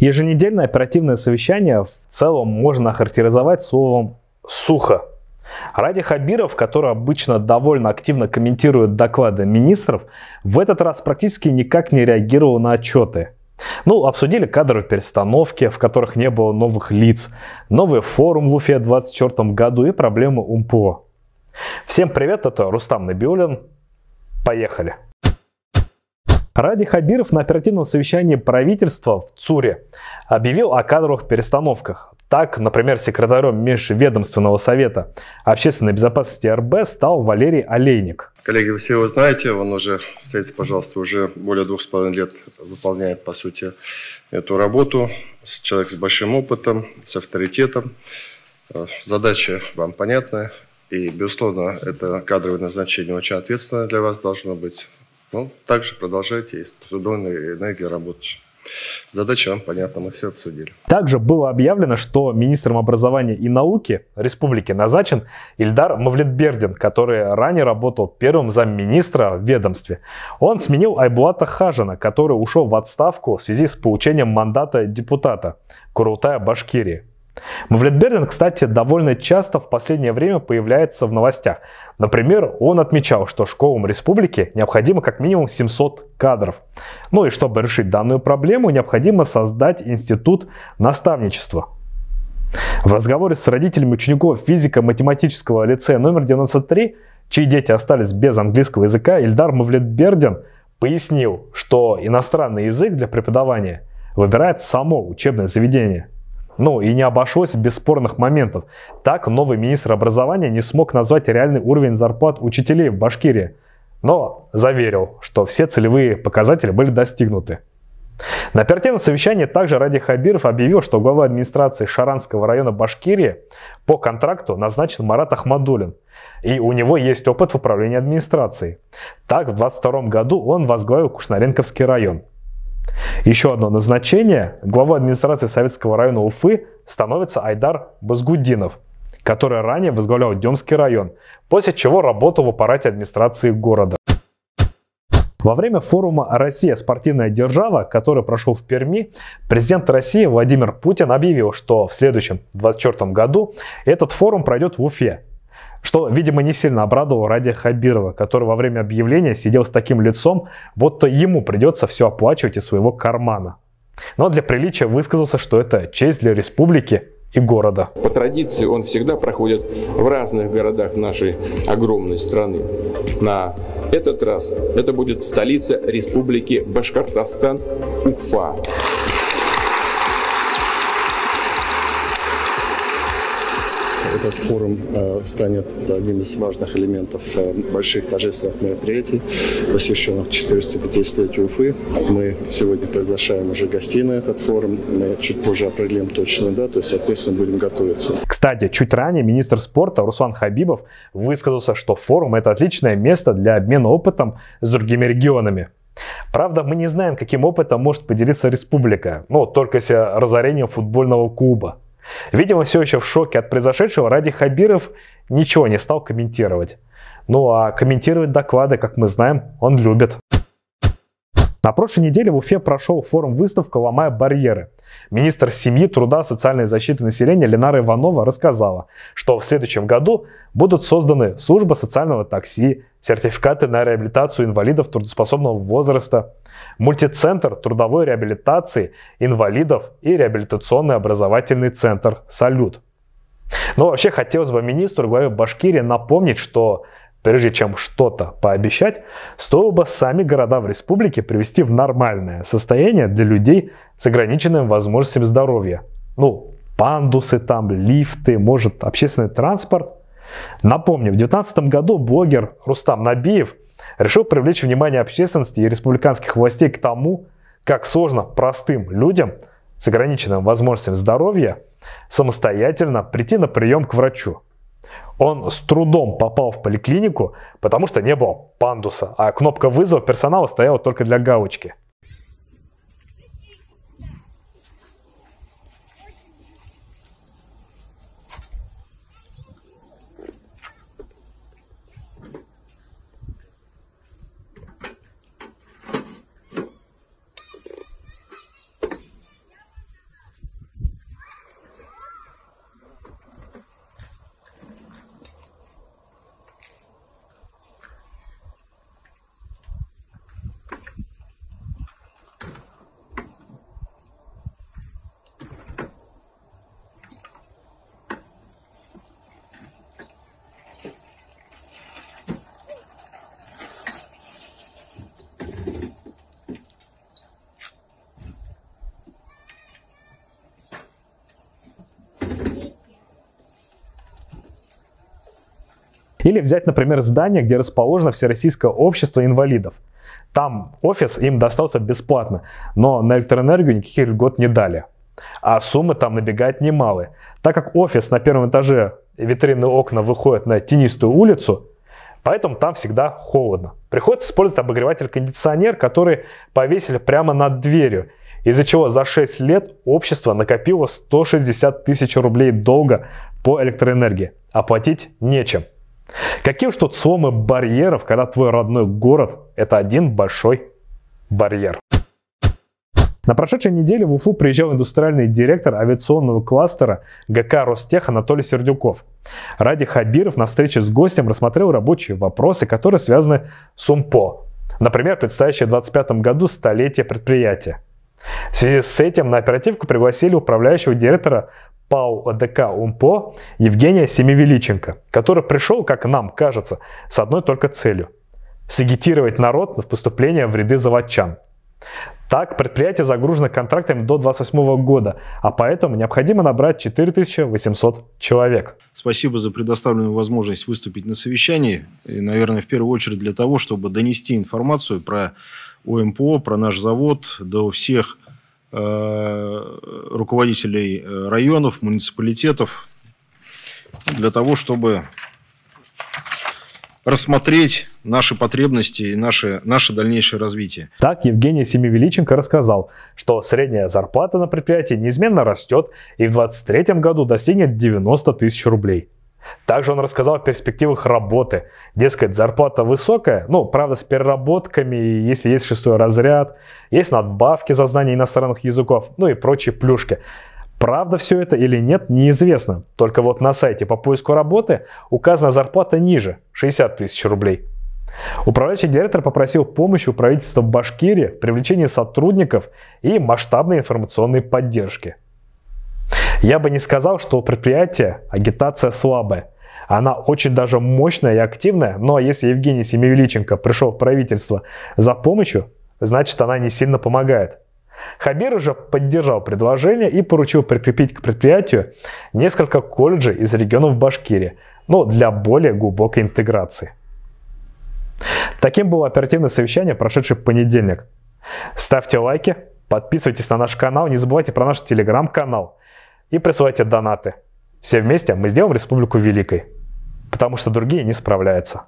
Еженедельное оперативное совещание в целом можно охарактеризовать словом «сухо». Ради Хабиров, который обычно довольно активно комментирует доклады министров, в этот раз практически никак не реагировал на отчеты. Ну, обсудили кадровые перестановки, в которых не было новых лиц, новый форум в Уфе в 2024 году и проблемы УМПО. Всем привет, это Рустам Набиулин. Поехали. Ради Хабиров на оперативном совещании правительства в ЦУРе объявил о кадровых перестановках. Так, например, секретарем Межведомственного совета общественной безопасности РБ стал Валерий Олейник. Коллеги, вы все его знаете, он уже, смотрите, пожалуйста, уже более двух с половиной лет выполняет, по сути, эту работу. Человек с большим опытом, с авторитетом. Задача вам понятна. И, безусловно, это кадровое назначение очень ответственное для вас должно быть. Ну, также продолжайте с трудовой энергией работать. Задача вам понятна, мы все обсудили. Также было объявлено, что министром образования и науки республики назначен Ильдар Мавлетбердин, который ранее работал первым замминистра в ведомстве. Он сменил Айбулата Хажина, который ушел в отставку в связи с получением мандата депутата Курултая Башкирии. Мавлетбердин, кстати, довольно часто в последнее время появляется в новостях. Например, он отмечал, что школам республики необходимо как минимум 700 кадров. Ну и чтобы решить данную проблему, необходимо создать институт наставничества. В разговоре с родителями учеников физико-математического лицея номер 93, чьи дети остались без английского языка, Ильдар Мавлетбердин пояснил, что иностранный язык для преподавания выбирает само учебное заведение – ну и не обошлось без спорных моментов. Так новый министр образования не смог назвать реальный уровень зарплат учителей в Башкирии, но заверил, что все целевые показатели были достигнуты. На оперативном совещании также Ради Хабиров объявил, что глава администрации Шаранского района Башкирии по контракту назначен Марат Ахмадулин, и у него есть опыт в управлении администрацией. Так, в 2022 году он возглавил Кушнаренковский район. Еще одно назначение. Главой администрации Советского района Уфы становится Айдар Базгудинов, который ранее возглавлял Демский район, после чего работал в аппарате администрации города. Во время форума «Россия. Спортивная держава», который прошел в Перми, президент России Владимир Путин объявил, что в следующем 2024 году этот форум пройдет в Уфе, что, видимо, не сильно обрадовало Ради Хабирова, который во время объявления сидел с таким лицом, будто ему придется все оплачивать из своего кармана. Но для приличия высказался, что это честь для республики и города. По традиции он всегда проходит в разных городах нашей огромной страны. На этот раз это будет столица республики Башкортостан Уфа. Этот форум э, станет одним из важных элементов э, больших торжественных мероприятий, посвященных 450-летию Уфы. Мы сегодня приглашаем уже гостей на этот форум. Мы чуть позже определим точно дату, и, соответственно, будем готовиться. Кстати, чуть ранее министр спорта Руслан Хабибов высказался, что форум – это отличное место для обмена опытом с другими регионами. Правда, мы не знаем, каким опытом может поделиться республика, ну, только с разорением футбольного клуба. Видимо, все еще в шоке от произошедшего, Ради Хабиров ничего не стал комментировать. Ну а комментировать доклады, как мы знаем, он любит. На прошлой неделе в Уфе прошел форум-выставка «Ломая барьеры». Министр семьи, труда, социальной защиты населения Ленара Иванова рассказала, что в следующем году будут созданы служба социального такси, сертификаты на реабилитацию инвалидов трудоспособного возраста, мультицентр трудовой реабилитации инвалидов и реабилитационный образовательный центр «Салют». Но вообще хотелось бы министру главе Башкирии напомнить, что прежде чем что-то пообещать, стоило бы сами города в республике привести в нормальное состояние для людей с ограниченными возможностями здоровья. Ну, пандусы там, лифты, может, общественный транспорт. Напомню, в 2019 году блогер Рустам Набиев решил привлечь внимание общественности и республиканских властей к тому, как сложно простым людям с ограниченными возможностями здоровья самостоятельно прийти на прием к врачу. Он с трудом попал в поликлинику, потому что не было пандуса, а кнопка вызова персонала стояла только для галочки. Или взять, например, здание, где расположено Всероссийское общество инвалидов. Там офис им достался бесплатно, но на электроэнергию никаких льгот не дали. А суммы там набегают немалые. Так как офис на первом этаже витринные окна выходят на тенистую улицу, поэтому там всегда холодно. Приходится использовать обогреватель-кондиционер, который повесили прямо над дверью, из-за чего за 6 лет общество накопило 160 тысяч рублей долга по электроэнергии. Оплатить нечем. Какие уж тут сломы барьеров, когда твой родной город – это один большой барьер. На прошедшей неделе в Уфу приезжал индустриальный директор авиационного кластера ГК «Ростех» Анатолий Сердюков. Ради Хабиров на встрече с гостем рассмотрел рабочие вопросы, которые связаны с УМПО. Например, предстоящее в 2025 году столетие предприятия. В связи с этим на оперативку пригласили управляющего директора ПАО ОДК УМПО Евгения Семивеличенко, который пришел, как нам кажется, с одной только целью – сагитировать народ в поступление в ряды заводчан. Так, предприятие загружено контрактами до 2028 года, а поэтому необходимо набрать 4800 человек. Спасибо за предоставленную возможность выступить на совещании. И, наверное, в первую очередь для того, чтобы донести информацию про ОМПО, про наш завод до всех руководителей э, районов, муниципалитетов, для того, чтобы рассмотреть наши потребности и наше, наше дальнейшее развитие. Так Евгений Семивеличенко рассказал, что средняя зарплата на предприятии неизменно растет и в 2023 году достигнет 90 тысяч рублей. Также он рассказал о перспективах работы. Дескать, зарплата высокая, ну, правда, с переработками, если есть шестой разряд, есть надбавки за знание иностранных языков, ну и прочие плюшки. Правда все это или нет, неизвестно. Только вот на сайте по поиску работы указана зарплата ниже – 60 тысяч рублей. Управляющий директор попросил помощи у правительства Башкирии в привлечении сотрудников и масштабной информационной поддержки. Я бы не сказал, что у предприятия агитация слабая. Она очень даже мощная и активная, но если Евгений Семивеличенко пришел в правительство за помощью, значит она не сильно помогает. Хабир уже поддержал предложение и поручил прикрепить к предприятию несколько колледжей из регионов Башкирии, но для более глубокой интеграции. Таким было оперативное совещание, прошедшее в понедельник. Ставьте лайки, подписывайтесь на наш канал, не забывайте про наш телеграм-канал и присылайте донаты. Все вместе мы сделаем республику великой, потому что другие не справляются.